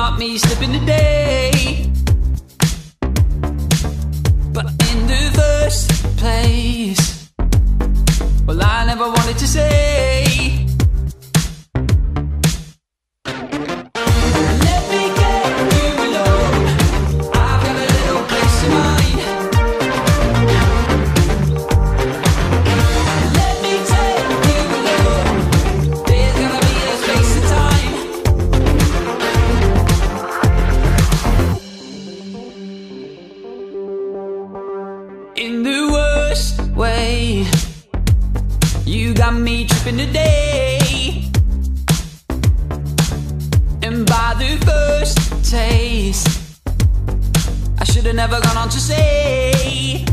caught me slipping today. But in the first place, well, I never wanted to say. In the worst way, you got me tripping today. And by the first taste, I should have never gone on to say.